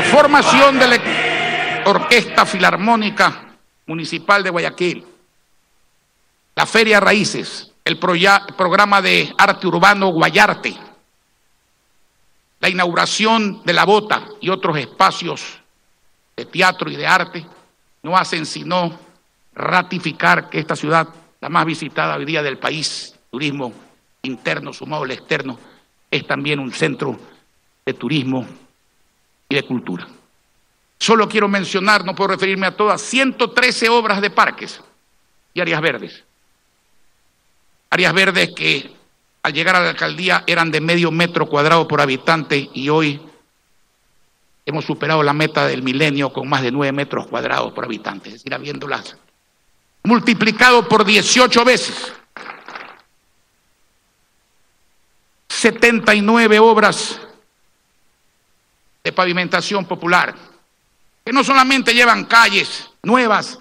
La formación de la Orquesta Filarmónica Municipal de Guayaquil, la Feria Raíces, el programa de arte urbano Guayarte, la inauguración de la Bota y otros espacios de teatro y de arte no hacen sino ratificar que esta ciudad, la más visitada hoy día del país, turismo interno sumado al externo, es también un centro de turismo y de cultura. Solo quiero mencionar, no puedo referirme a todas, 113 obras de parques y áreas verdes. Áreas verdes que al llegar a la alcaldía eran de medio metro cuadrado por habitante y hoy hemos superado la meta del milenio con más de nueve metros cuadrados por habitante, es decir, habiéndolas multiplicado por 18 veces. 79 obras pavimentación popular, que no solamente llevan calles nuevas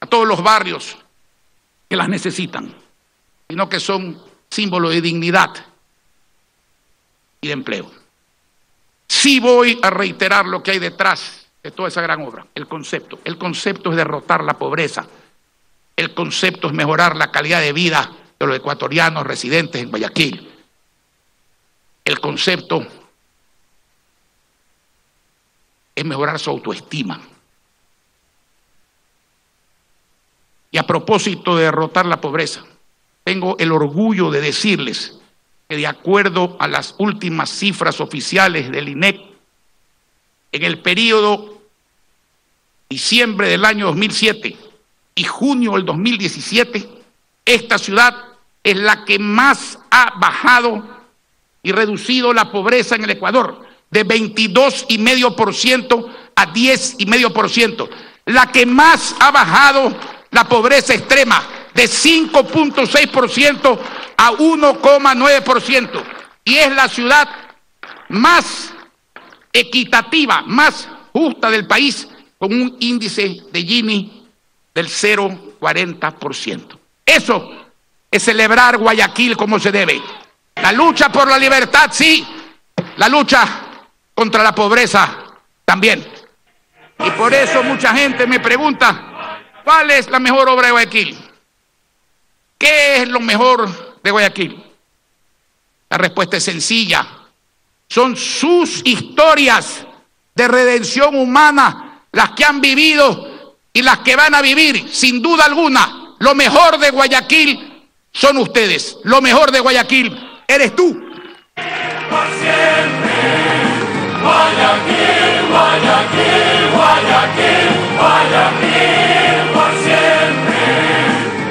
a todos los barrios que las necesitan, sino que son símbolo de dignidad y de empleo. Sí voy a reiterar lo que hay detrás de toda esa gran obra, el concepto. El concepto es derrotar la pobreza, el concepto es mejorar la calidad de vida de los ecuatorianos residentes en Guayaquil. El concepto es mejorar su autoestima. Y a propósito de derrotar la pobreza, tengo el orgullo de decirles que de acuerdo a las últimas cifras oficiales del INEC, en el periodo diciembre del año 2007 y junio del 2017, esta ciudad es la que más ha bajado y reducido la pobreza en el Ecuador, de 22,5% a 10,5%, la que más ha bajado la pobreza extrema, de 5.6% a 1,9%. Y es la ciudad más equitativa, más justa del país, con un índice de Gini del 0,40%. Eso es celebrar Guayaquil como se debe. La lucha por la libertad, sí. La lucha contra la pobreza, también. Y por eso mucha gente me pregunta, ¿cuál es la mejor obra de Guayaquil? ¿Qué es lo mejor de Guayaquil? La respuesta es sencilla. Son sus historias de redención humana las que han vivido y las que van a vivir, sin duda alguna. Lo mejor de Guayaquil son ustedes. Lo mejor de Guayaquil eres tú.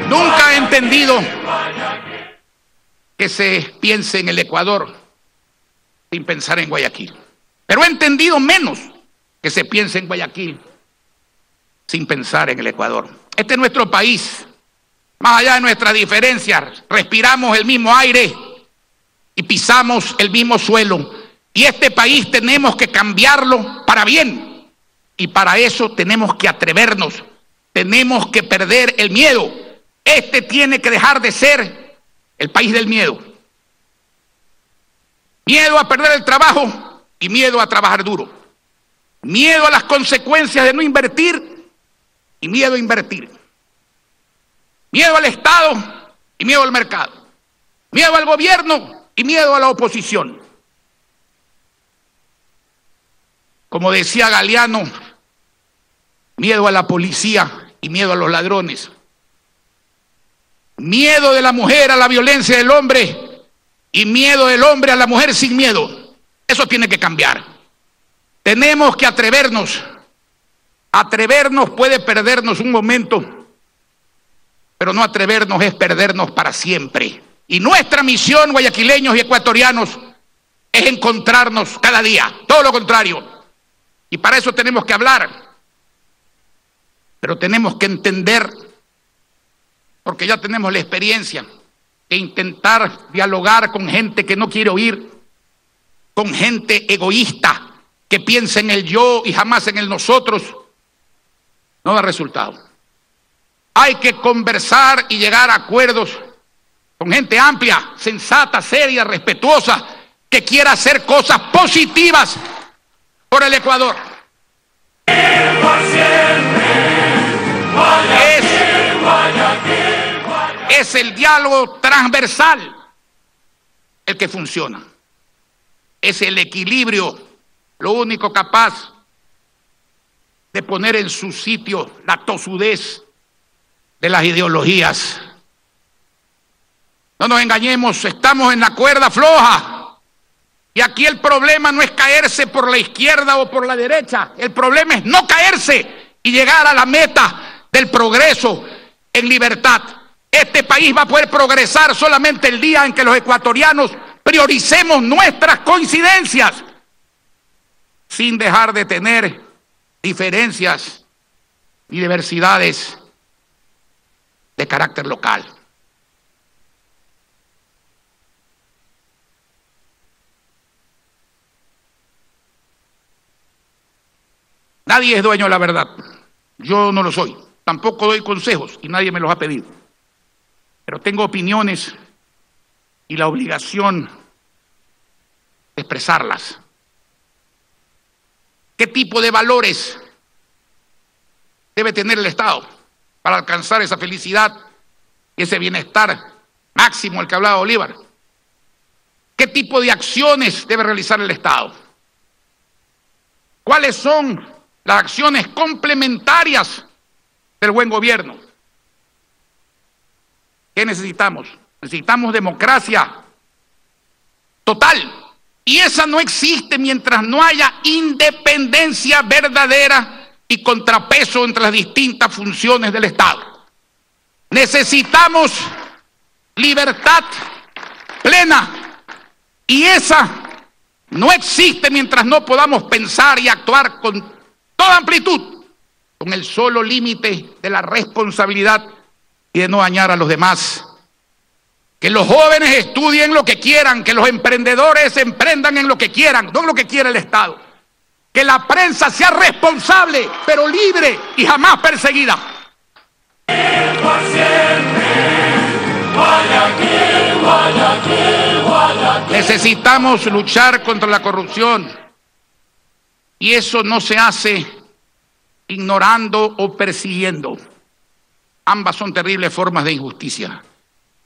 Nunca he entendido que se piense en el Ecuador sin pensar en Guayaquil. Pero he entendido menos que se piense en Guayaquil sin pensar en el Ecuador. Este es nuestro país. Más allá de nuestras diferencias, respiramos el mismo aire y pisamos el mismo suelo. Y este país tenemos que cambiarlo para bien. Y para eso tenemos que atrevernos, tenemos que perder el miedo. Este tiene que dejar de ser el país del miedo. Miedo a perder el trabajo y miedo a trabajar duro. Miedo a las consecuencias de no invertir y miedo a invertir. Miedo al Estado y miedo al mercado. Miedo al gobierno y miedo a la oposición. Como decía Galeano, miedo a la policía y miedo a los ladrones. Miedo de la mujer a la violencia del hombre y miedo del hombre a la mujer sin miedo. Eso tiene que cambiar. Tenemos que atrevernos. Atrevernos puede perdernos un momento, pero no atrevernos es perdernos para siempre. Y nuestra misión, guayaquileños y ecuatorianos, es encontrarnos cada día, todo lo contrario. Y para eso tenemos que hablar, pero tenemos que entender, porque ya tenemos la experiencia, de intentar dialogar con gente que no quiere oír, con gente egoísta, que piensa en el yo y jamás en el nosotros, no da resultado. Hay que conversar y llegar a acuerdos con gente amplia, sensata, seria, respetuosa, que quiera hacer cosas positivas por el Ecuador. Es, es el diálogo transversal el que funciona. Es el equilibrio lo único capaz de poner en su sitio la tosudez de las ideologías. No nos engañemos, estamos en la cuerda floja. Y aquí el problema no es caerse por la izquierda o por la derecha, el problema es no caerse y llegar a la meta del progreso en libertad. Este país va a poder progresar solamente el día en que los ecuatorianos prioricemos nuestras coincidencias sin dejar de tener diferencias y diversidades de carácter local. Nadie es dueño de la verdad. Yo no lo soy. Tampoco doy consejos y nadie me los ha pedido. Pero tengo opiniones y la obligación de expresarlas. ¿Qué tipo de valores debe tener el Estado para alcanzar esa felicidad y ese bienestar máximo al que hablaba Bolívar? ¿Qué tipo de acciones debe realizar el Estado? ¿Cuáles son las acciones complementarias del buen gobierno? ¿Qué necesitamos? Necesitamos democracia total y esa no existe mientras no haya independencia verdadera y contrapeso entre las distintas funciones del Estado. Necesitamos libertad plena y esa no existe mientras no podamos pensar y actuar con toda amplitud, con el solo límite de la responsabilidad y de no dañar a los demás que los jóvenes estudien lo que quieran, que los emprendedores emprendan en lo que quieran, no en lo que quiere el Estado. Que la prensa sea responsable, pero libre y jamás perseguida. Necesitamos luchar contra la corrupción y eso no se hace ignorando o persiguiendo. Ambas son terribles formas de injusticia.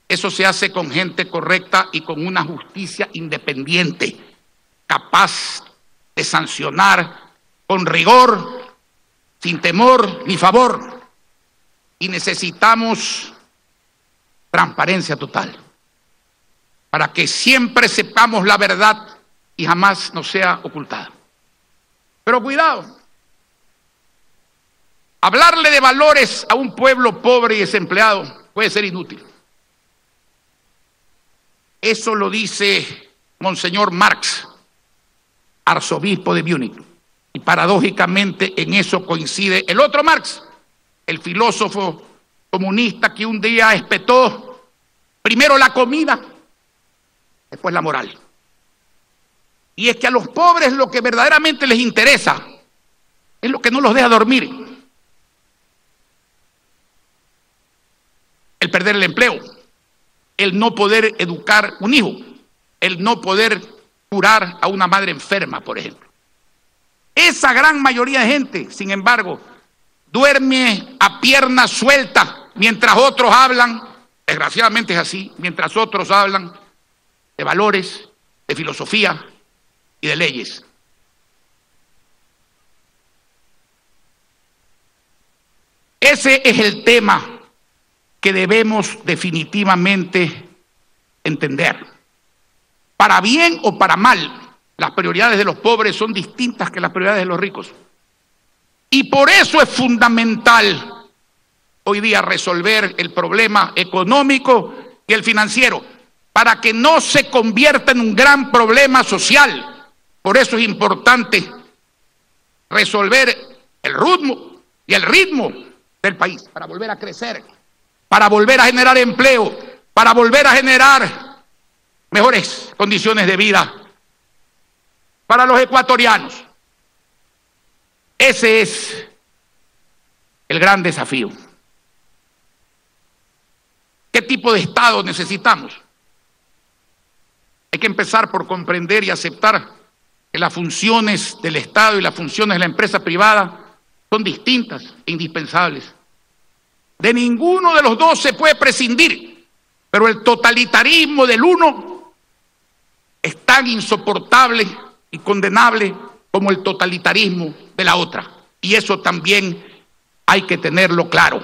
Eso se hace con gente correcta y con una justicia independiente, capaz de sancionar con rigor, sin temor ni favor. Y necesitamos transparencia total, para que siempre sepamos la verdad y jamás nos sea ocultada. Pero cuidado, hablarle de valores a un pueblo pobre y desempleado puede ser inútil. Eso lo dice Monseñor Marx, arzobispo de Múnich. Y paradójicamente en eso coincide el otro Marx, el filósofo comunista que un día espetó primero la comida, después la moral. Y es que a los pobres lo que verdaderamente les interesa es lo que no los deja dormir. El perder el empleo, el no poder educar un hijo, el no poder curar a una madre enferma, por ejemplo. Esa gran mayoría de gente, sin embargo, duerme a pierna suelta mientras otros hablan, desgraciadamente es así, mientras otros hablan de valores, de filosofía y de leyes. Ese es el tema que debemos definitivamente entender. Para bien o para mal, las prioridades de los pobres son distintas que las prioridades de los ricos. Y por eso es fundamental hoy día resolver el problema económico y el financiero, para que no se convierta en un gran problema social. Por eso es importante resolver el ritmo y el ritmo del país para volver a crecer para volver a generar empleo, para volver a generar mejores condiciones de vida para los ecuatorianos. Ese es el gran desafío. ¿Qué tipo de Estado necesitamos? Hay que empezar por comprender y aceptar que las funciones del Estado y las funciones de la empresa privada son distintas e indispensables. De ninguno de los dos se puede prescindir, pero el totalitarismo del uno es tan insoportable y condenable como el totalitarismo de la otra. Y eso también hay que tenerlo claro.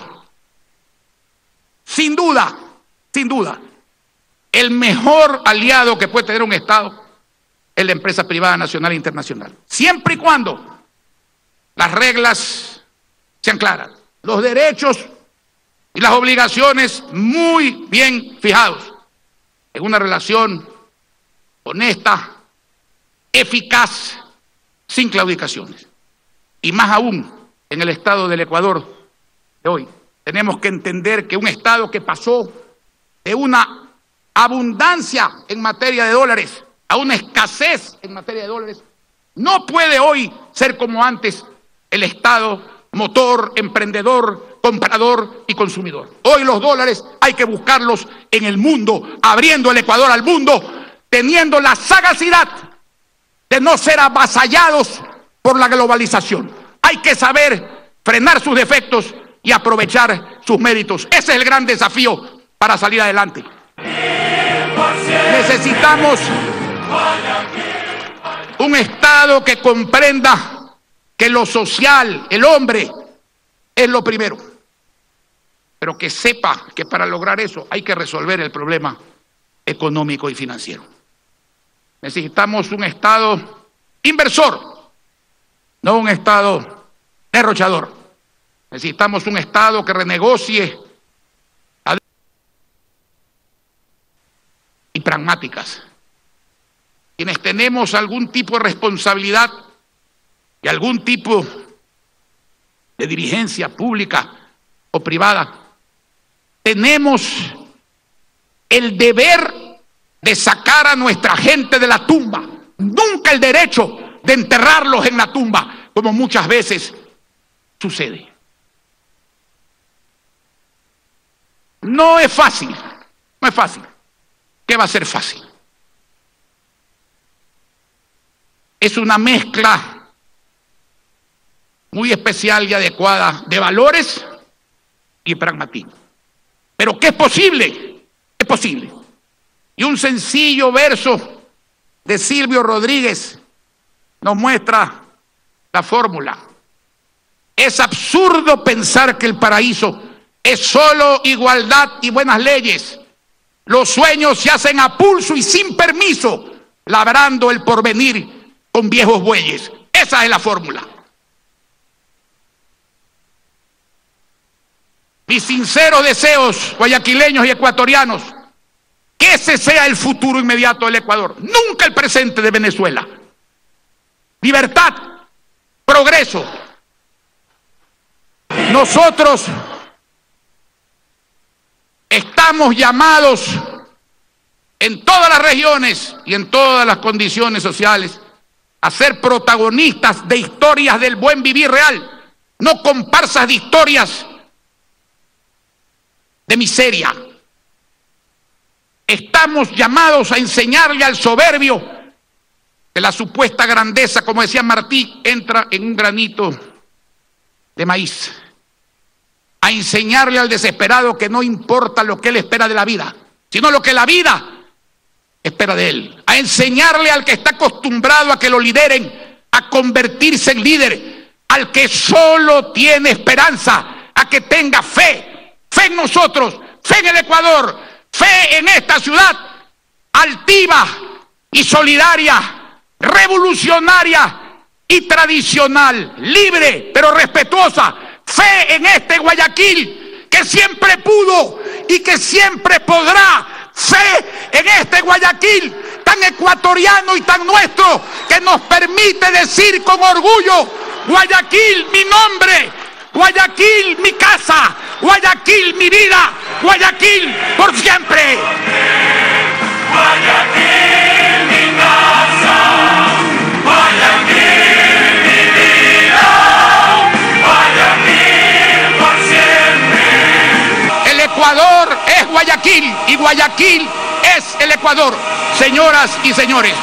Sin duda, sin duda, el mejor aliado que puede tener un Estado es la empresa privada nacional e internacional. Siempre y cuando las reglas sean claras, los derechos y las obligaciones muy bien fijados en una relación honesta, eficaz, sin claudicaciones. Y más aún en el estado del Ecuador de hoy. Tenemos que entender que un estado que pasó de una abundancia en materia de dólares a una escasez en materia de dólares, no puede hoy ser como antes el estado motor, emprendedor, comprador y consumidor. Hoy los dólares hay que buscarlos en el mundo, abriendo el Ecuador al mundo, teniendo la sagacidad de no ser avasallados por la globalización. Hay que saber frenar sus defectos y aprovechar sus méritos. Ese es el gran desafío para salir adelante. Necesitamos un Estado que comprenda que lo social, el hombre, es lo primero. Pero que sepa que para lograr eso hay que resolver el problema económico y financiero. Necesitamos un Estado inversor, no un Estado derrochador. Necesitamos un Estado que renegocie y pragmáticas. Quienes tenemos algún tipo de responsabilidad y algún tipo de dirigencia pública o privada, tenemos el deber de sacar a nuestra gente de la tumba, nunca el derecho de enterrarlos en la tumba, como muchas veces sucede. No es fácil, no es fácil. ¿Qué va a ser fácil? Es una mezcla muy especial y adecuada de valores y pragmatismo. Pero ¿qué es posible? Es posible. Y un sencillo verso de Silvio Rodríguez nos muestra la fórmula. Es absurdo pensar que el paraíso es solo igualdad y buenas leyes. Los sueños se hacen a pulso y sin permiso, labrando el porvenir con viejos bueyes. Esa es la fórmula. Mis sinceros deseos, guayaquileños y ecuatorianos, que ese sea el futuro inmediato del Ecuador, nunca el presente de Venezuela. Libertad, progreso. Nosotros estamos llamados en todas las regiones y en todas las condiciones sociales a ser protagonistas de historias del buen vivir real, no comparsas de historias de miseria, Estamos llamados a enseñarle al soberbio que la supuesta grandeza, como decía Martí, entra en un granito de maíz. A enseñarle al desesperado que no importa lo que él espera de la vida, sino lo que la vida espera de él. A enseñarle al que está acostumbrado a que lo lideren, a convertirse en líder, al que solo tiene esperanza, a que tenga fe, fe en nosotros, fe en el Ecuador, fe en esta ciudad altiva y solidaria, revolucionaria y tradicional, libre pero respetuosa. Fe en este Guayaquil que siempre pudo y que siempre podrá. Fe en este Guayaquil tan ecuatoriano y tan nuestro que nos permite decir con orgullo, Guayaquil, mi nombre, Guayaquil, mi casa, Guayaquil, mi vida, Guayaquil, por siempre. Guayaquil, mi casa, Guayaquil, mi vida, Guayaquil, por siempre. El Ecuador Guayaquil y Guayaquil es el Ecuador. Señoras y señores.